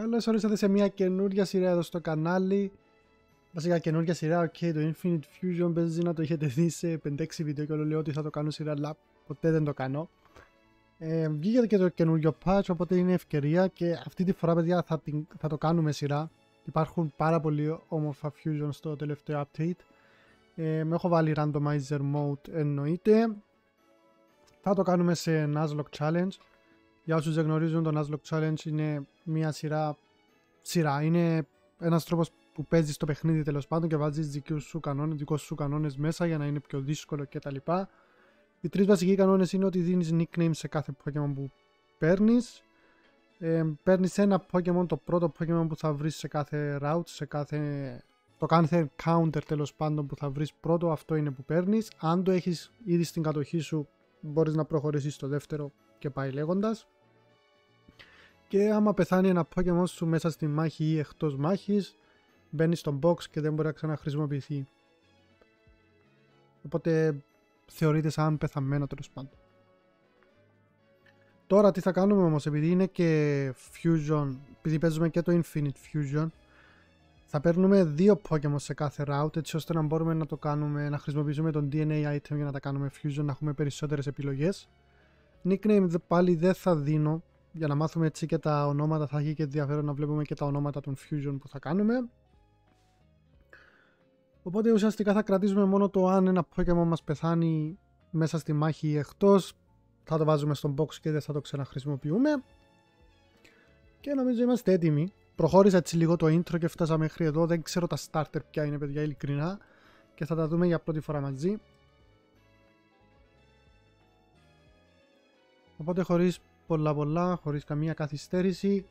Καλώς ορίσατε σε μια καινούργια σειρά εδώ στο κανάλι. Βασικά καινούργια σειρά, ok, το Infinite Fusion παίζει να το έχετε δει σε 5-6 βίντεο και όλο λέω ότι θα το κάνω σειρά, αλλά ποτέ δεν το κάνω. Ε, βγήκε και το καινούργιο patch, οπότε είναι ευκαιρία και αυτή τη φορά παιδιά θα, την, θα το κάνουμε σειρά. Υπάρχουν πάρα πολύ όμορφα Fusion στο τελευταίο update. Ε, με έχω βάλει randomizer mode εννοείται. Θα το κάνουμε σε Nuzlocke Challenge. Για όσους δεν γνωρίζουν, το Nuzlocke Challenge είναι μια σειρά, σειρά. Είναι ένας τρόπος που παίζεις το παιχνίδι τέλος πάντων και βάζεις δικούς σου κανόνες, δικούς σου κανόνες μέσα για να είναι πιο δύσκολο κτλ. Οι τρεις βασικοί κανόνες είναι ότι δίνεις nickname σε κάθε Pokemon που παίρνεις. Ε, παίρνεις ένα Pokemon, το πρώτο Pokemon που θα βρεις σε κάθε route, σε κάθε... Το κάθε counter τέλος πάντων που θα βρεις πρώτο, αυτό είναι που παίρνεις. Αν το έχεις ήδη στην κατοχή σου, μπορείς να προχωρήσεις στο δεύτερο και πάει λέγοντας και άμα πεθάνει ένα Pokemon σου μέσα στη μάχη ή εκτός μάχης μπαίνει στο box και δεν μπορεί να ξαναχρησιμοποιηθεί. Οπότε θεωρείται σαν πεθαμένο τέλος πάντων. Τώρα τι θα κάνουμε όμως επειδή είναι και Fusion, επειδή παίζουμε και το Infinite Fusion θα παίρνουμε δύο Pokemon σε κάθε route έτσι ώστε να μπορούμε να το κάνουμε, να χρησιμοποιήσουμε τον DNA item για να τα κάνουμε Fusion, να έχουμε περισσότερες επιλογές. Nickname πάλι δεν θα δίνω για να μάθουμε έτσι και τα ονόματα θα έχει και ενδιαφέρον να βλέπουμε και τα ονόματα των Fusion που θα κάνουμε. Οπότε ουσιαστικά θα κρατήσουμε μόνο το αν ένα Pokemon μας πεθάνει μέσα στη μάχη ή εκτός. Θα το βάζουμε στον box και δεν θα το ξαναχρησιμοποιούμε. Και νομίζω είμαστε έτοιμοι. Προχώρησα έτσι λίγο το intro και φτάσαμε μέχρι εδώ. Δεν ξέρω τα starter ποια είναι παιδιά ειλικρινά. Και θα τα δούμε για πρώτη φορά μαζί. Οπότε χωρίς πολλά πολλά, χωρίς καμία καθυστέρηση.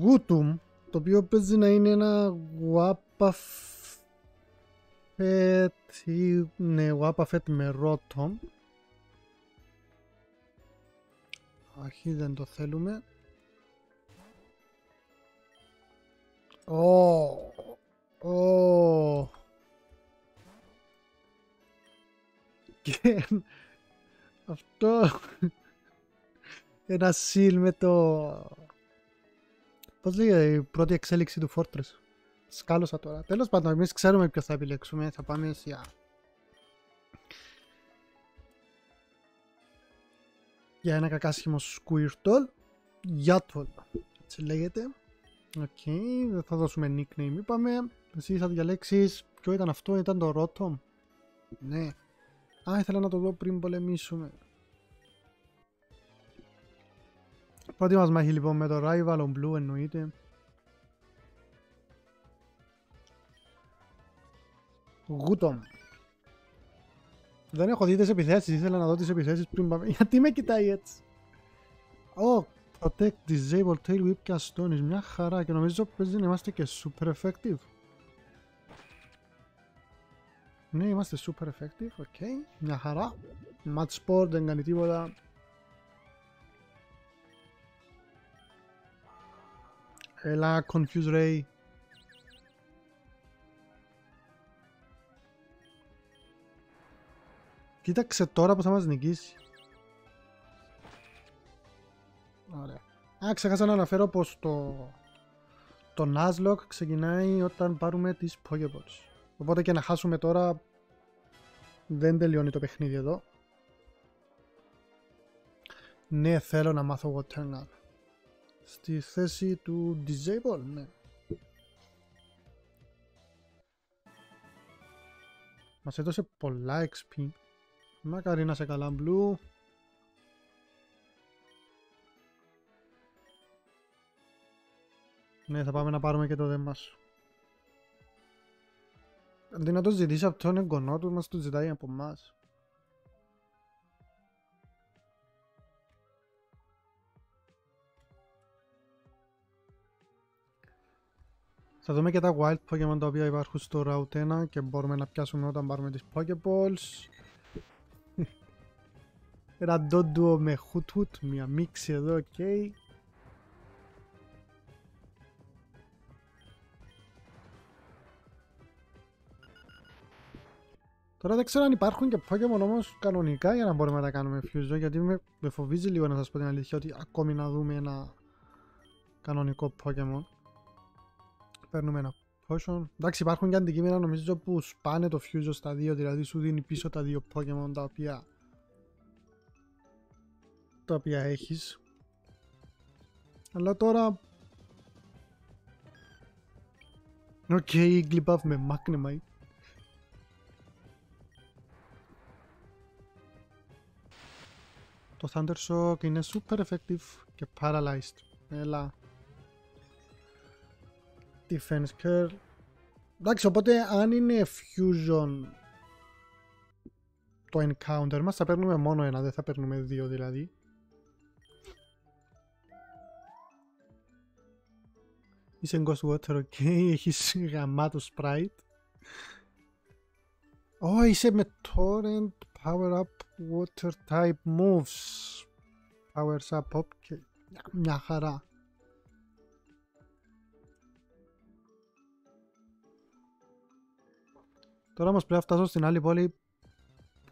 Γούτουμ, το οποίο παίζει να είναι ένα Wapafet ή ναι, Wapafet με ρότο. Αχι, δεν το θέλουμε. Ω, ω. Και αυτό. Ένα seal με το... Πώς λέγεται η πρώτη εξέλιξη του Fortress; Σκάλωσα τώρα. Τέλος πάντων, εμείς ξέρουμε ποιος θα επιλέξουμε. Θα πάμε για... Για ένα κακάσχημο Squirtle. Yatol. Έτσι λέγεται. OK, okay, δεν θα δώσουμε nickname είπαμε. Εσύ θα διαλέξεις... Ποιο ήταν αυτό, ήταν το Rotom. Ναι. Α, ήθελα να το δω πριν πολεμήσουμε. Πρώτη μας μάχη λοιπόν με το Rival τον Blue εννοείται. Γούτομ. Δεν έχω δει τις επιθέσεις, ήθελα να δω τις επιθέσεις πριν πάμε. Γιατί με κοιτάει έτσι; Oh, Protect, Disable, Tail Whip και Astonish. Μια χαρά και νομίζω παίζει να είμαστε και super effective. Ναι, είμαστε super effective, OK. Okay. Μια χαρά. Mud Sport, δεν κάνει τίποτα. Έλα, Confuse Ray. Κοίταξε τώρα που θα μας νικήσει. Ωραία. Α, ξέχασα να αναφέρω πως το, το Nuzlocke ξεκινάει όταν πάρουμε τις Pokeballs. Οπότε και να χάσουμε τώρα δεν τελειώνει το παιχνίδι εδώ. Ναι, θέλω να μάθω Waternar. Στη θέση του Disable, ναι. Μας έδωσε πολλά XP. Μακάρι να σε καλά, Blue. Ναι, θα πάμε να πάρουμε και το δέμα σου. Αντί να το ζητήσει από τον εγγονό του, μας το ζητάει από εμάς. Θα δούμε και τα wild Pokemon τα οποία υπάρχουν στο Route 1 και μπορούμε να πιάσουμε όταν πάρουμε τις Pokeballs. Ένα Doduo με Hoothoot, μια μίξη εδώ, OK. Okay. Τώρα δεν ξέρω αν υπάρχουν και Pokemon όμως κανονικά για να μπορούμε να τα κάνουμε Fusion γιατί με, με φοβίζει λίγο να σας πω την αλήθεια ότι ακόμη να δούμε ένα κανονικό Pokemon. Παίρνουμε ένα Potion. Εντάξει υπάρχουν και αντικείμενα νομίζω που σπάνε το Fusion στα δύο δηλαδή σου δίνει πίσω τα δύο Pokemon τα οποία τα οποία έχεις. Αλλά τώρα OK, okay, Igglybuff με Magnemite. Το Thunder Shock είναι super effective και paralyzed. Έλα. Defense Curl. Εντάξει, οπότε αν είναι Fusion το encounter μας θα παίρνουμε μόνο ένα, δεν θα παίρνουμε δύο δηλαδή. Είσαι Ghost Water, ok, έχεις γαμάτο Sprite. Ω, είσαι με Torrent Power Up Water Type Moves. Powers Up Up και μια χαρά. Τώρα όμως πρέπει να φτάσω στην άλλη πόλη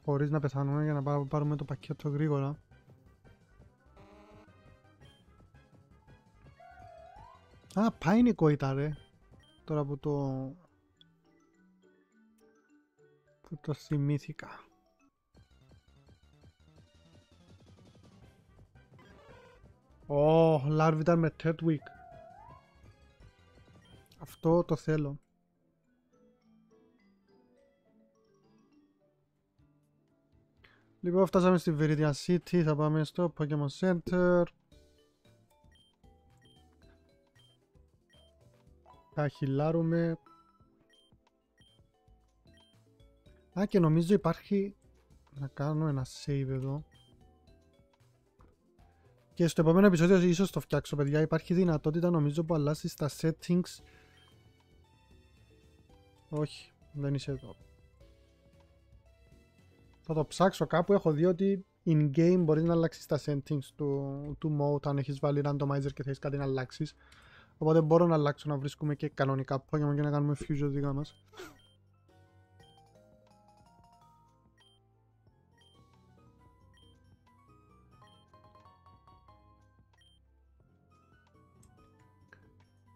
χωρίς να πεθάνουμε για να πάρουμε το πακέτο γρήγορα. Α, πάει η κόητα ρε. Τώρα που το... που το θυμήθηκα. Ω, oh, ήταν με Tedwick. Αυτό το θέλω. Λοιπόν, φτάσαμε στη Viridian City, θα πάμε στο Pokemon Center. Θα χιλάρουμε. Α, και νομίζω υπάρχει... Να κάνω ένα save εδώ. Και στο επόμενο επεισόδιο ίσως το φτιάξω παιδιά. Υπάρχει δυνατότητα νομίζω που αλλάζει στα settings. Όχι, δεν είσαι εδώ. Θα το ψάξω κάπου. Έχω δει ότι in game μπορείς να αλλάξεις τα settings του, του mode αν έχεις βάλει randomizer και θέλεις κάτι να αλλάξεις. Οπότε μπορώ να αλλάξω να βρίσκουμε και κανονικά Pokemon και να κάνουμε fusion δικά μας.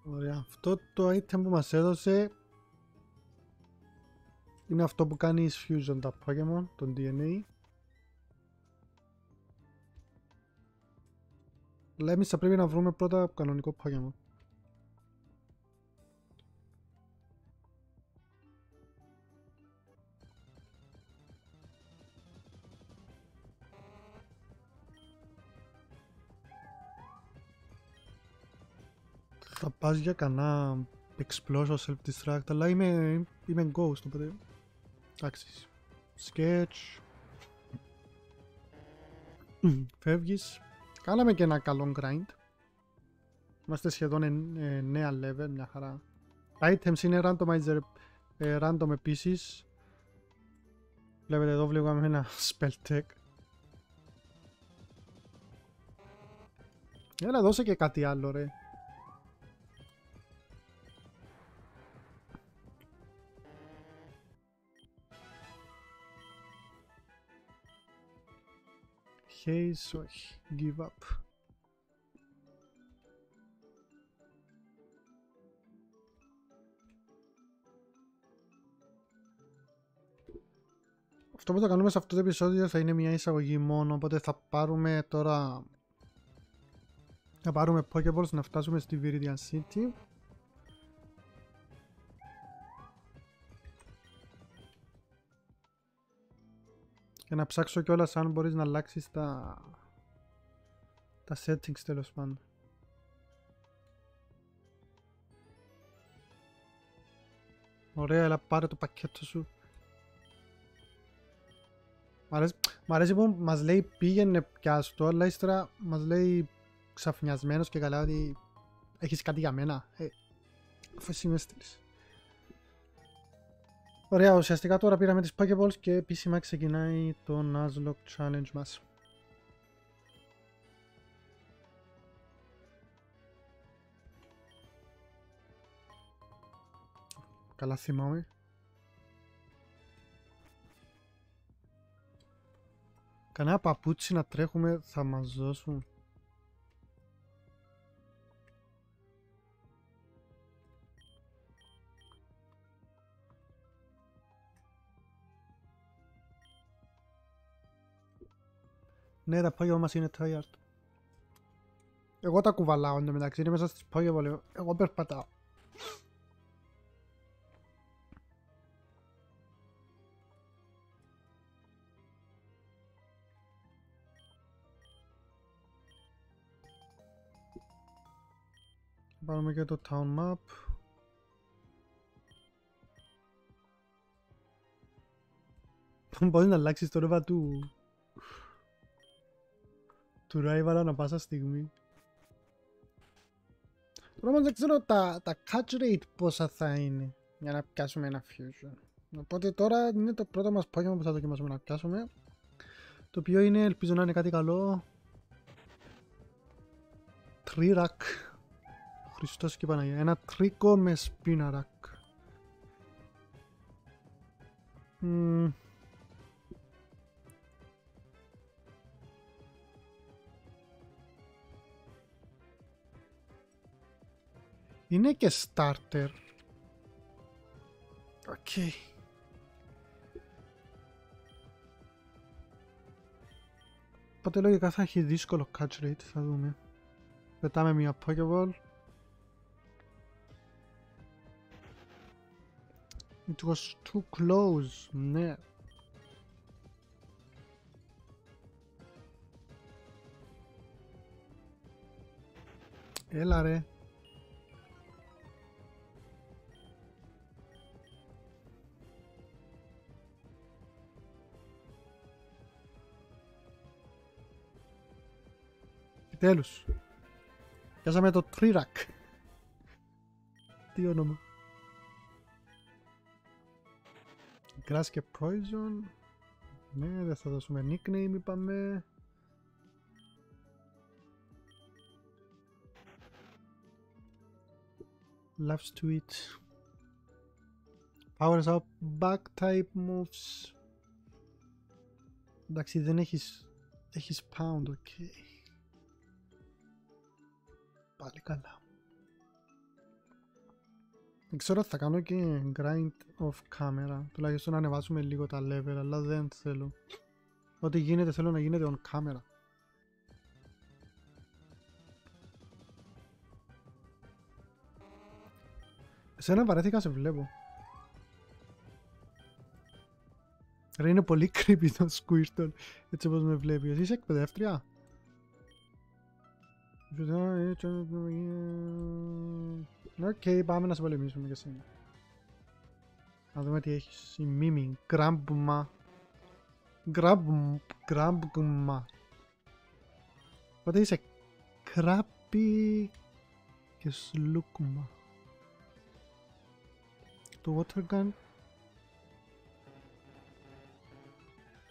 Ωραία, αυτό το item που μας έδωσε είναι αυτό που κάνει fusion τα Pokemon, τον DNA. Αλλά εμείς θα πρέπει να βρούμε πρώτα κανονικό Pokemon. Πας για κανένα explosion self-destruct, αλλά είμαι, είμαι ghost, οπότε... Εντάξει. Sketch. Φεύγεις. Κάναμε και ένα καλό grind. Είμαστε σχεδόν 9 level, μια χαρά. Items είναι randomizer, ε, random επίσης. Βλέπετε εδώ βλέπουμε ένα spell tech. Έλα δώσε και κάτι άλλο ρε. Haze, όχι. Give up. Αυτό που θα κάνουμε σε αυτό το επεισόδιο θα είναι μια εισαγωγή μόνο, οπότε θα πάρουμε τώρα... Θα πάρουμε Pokeballs να φτάσουμε στη Viridian City. Και να ψάξω κιόλας αν μπορείς να αλλάξεις τα... τα settings τέλος πάντων. Ωραία, αλλά πάρε το πακέτο σου. Μ' αρέσει, μ αρέσει που μας λέει πήγαινε πιάστο, αλλά ύστερα μας λέει ξαφνιασμένος και καλά ότι έχεις κάτι για μένα. Ε, αφού εσύ με στείλεις. Ωραία, ουσιαστικά τώρα πήραμε τις Pokeballs και επίσημα ξεκινάει το Nuzlocke Challenge μας. Καλά θυμάμαι. Κανένα παπούτσι να τρέχουμε θα μας δώσουν; Ναι, τα πόγια μας είναι tryhard. Εγώ τα κουβαλάω εντωμεταξύ, είναι μέσα στις πόγια λέω. Εγώ περπατάω. Πάρουμε και το town map. Μπορεί να αλλάξεις το όνομα του του rival ανά πάσα στιγμή. Τώρα όμως δεν ξέρω τα, τα catch rate πόσα θα είναι για να πιάσουμε ένα fusion. Οπότε τώρα είναι το πρώτο μας Pokemon που θα δοκιμάσουμε να πιάσουμε. Το οποίο είναι, ελπίζω να είναι κάτι καλό. Τρίρακ. Χριστός και Παναγία. Ένα τρίκο με σπίναρακ. Mm. Είναι και starter. OK. Okay. Οπότε λογικά θα έχει δύσκολο catch rate, θα δούμε. Πετάμε μια Pokéball. It was too close, ναι. Έλα ρε. Επιτέλους. Πιάσαμε το Τρίρακ. Τι όνομα. Grass και Poison. Ναι, δεν θα δώσουμε nickname είπαμε. Loves to eat. Powers up back type moves. Εντάξει δεν έχεις... Έχεις pound, ok πάλι καλά. Δεν ξέρω θα κάνω και grind off camera, τουλάχιστον να ανεβάσουμε λίγο τα level, αλλά δεν θέλω. Ό,τι γίνεται θέλω να γίνεται on camera. Εσένα βαρέθηκα σε βλέπω. Ρε είναι πολύ creepy το Squirtle, έτσι όπως με βλέπεις. Εσύ είσαι εκπαιδεύτρια; Οκ, πάμε να σε πολεμήσουμε και εσύ. Να δούμε τι έχεις. Η Μίμη. Krabma. Krabma. Οπότε είσαι Krabby και Slugma. Το water gun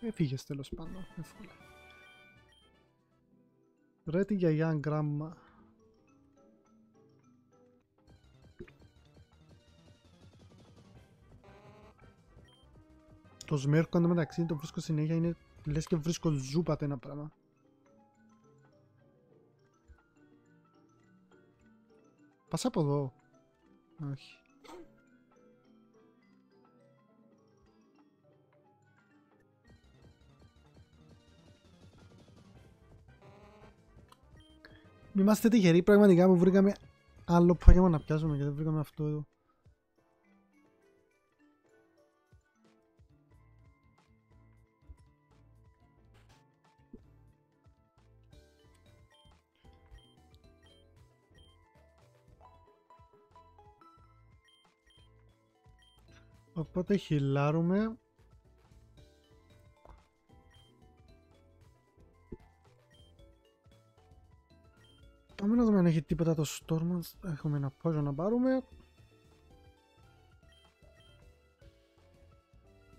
Έφυγες τέλος πάντων, εύκολα. Ready για Young Grandma. Το σμέρκο μεταξύ το βρίσκω συνέχεια είναι λες και βρίσκω ζούπατε ένα πράγμα. Πας από εδώ. Όχι. Είμαστε τυχεροί πραγματικά που βρήκαμε άλλο Pokemon να πιάσουμε και δεν βρήκαμε αυτό εδώ. Οπότε χυλάρουμε Πάμε να δούμε αν έχει τίποτα το Storm. Έχουμε ένα πόζο να πάρουμε.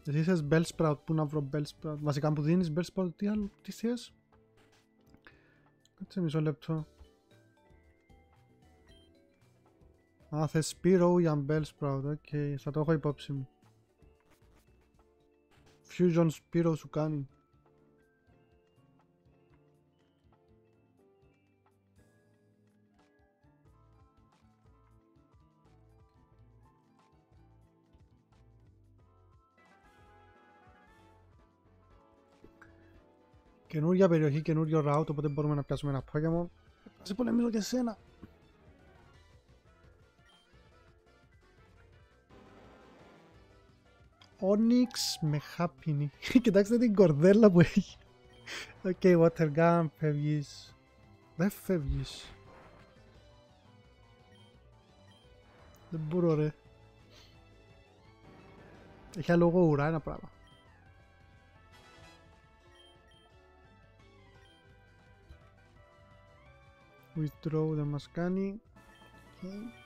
Εσύ θες Bellsprout, πού να βρω Bellsprout. Βασικά που δίνεις Bellsprout, τι άλλο, τι θες; Κάτσε μισό λεπτό. Α, θες Spearow για Bellsprout, OK, okay. θα το έχω υπόψη μου. Fusion Spearow σου κάνει. Καινούργια περιοχή, καινούριο route, οπότε μπορούμε να πιάσουμε ένα Pokemon. Σε πολεμήσω και σένα. Onix με Happiny. Κοιτάξτε την κορδέλα που έχει. OK, okay, Water Gun, φεύγεις. Δεν φεύγεις. Δεν μπορώ ρε. Έχει αλόγο ουρά ένα πράγμα. Withdraw δεν μας κάνει. Okay.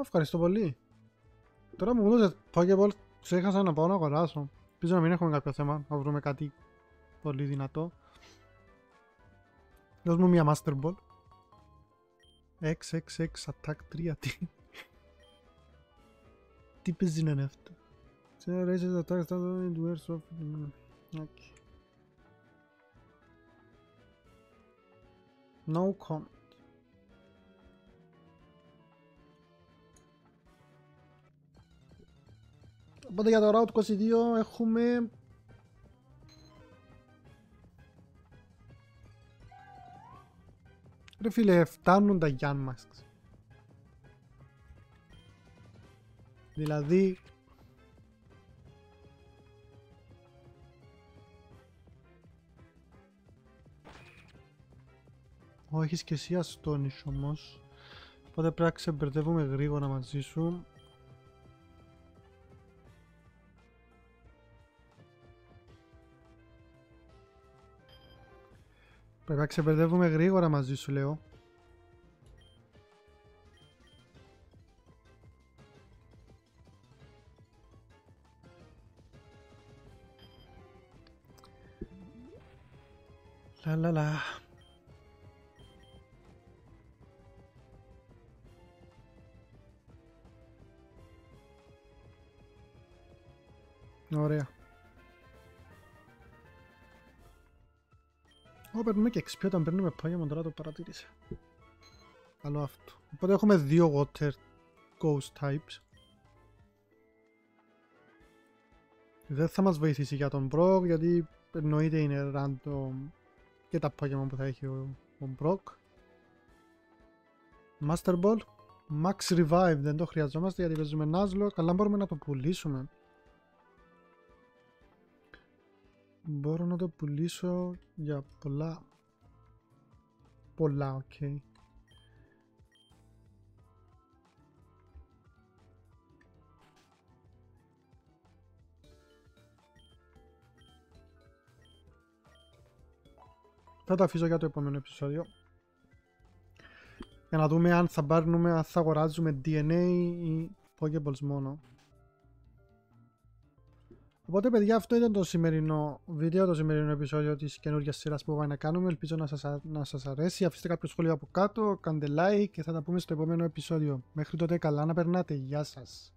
Ευχαριστώ πολύ. Τώρα μου έδωσε Pokéball, ξέχασα να πάω να αγοράσω. Ελπίζω να μην έχουμε κάποιο θέμα, να βρούμε κάτι πολύ δυνατό. Δώσ' μου μια Master Ball. XXX Attack 3, τι... Τι παίζει να είναι αυτό; Σε Races Attack Start into Airsoft... Okay. No comment. Οπότε για το Route 22 έχουμε... Ρε φίλε, φτάνουν τα Γιάν Masks. Δηλαδή... Όχι και εσύ αστόνεις όμως. Οπότε πρέπει να ξεμπερδεύουμε γρήγορα μαζί σου. Πρέπει να ξεπερδεύουμε γρήγορα μαζί σου λέω. Ω, παίρνουμε και XP όταν παίρνουμε Pokemon, τώρα το παρατήρησα. Καλό αυτό. Οπότε έχουμε δύο Water Ghost Types. Δεν θα μας βοηθήσει για τον Brock, γιατί εννοείται είναι random και τα Pokemon που θα έχει ο, ο Brock. Master Ball. Max Revive δεν το χρειαζόμαστε γιατί παίζουμε Nuzlocke, αλλά μπορούμε να το πουλήσουμε. Μπορώ να το πουλήσω για πολλά. Πολλά, OK. Okay. Θα το αφήσω για το επόμενο επεισόδιο. Για να δούμε αν θα παίρνουμε, αν θα αγοράζουμε DNA ή Pokeballs μόνο. Οπότε παιδιά αυτό ήταν το σημερινό βίντεο, το σημερινό επεισόδιο της καινούργιας σειράς που πάμε να κάνουμε. Ελπίζω να σας, να σας αρέσει. Αφήστε κάποιο σχόλιο από κάτω, κάντε like και θα τα πούμε στο επόμενο επεισόδιο. Μέχρι τότε καλά να περνάτε. Γεια σας.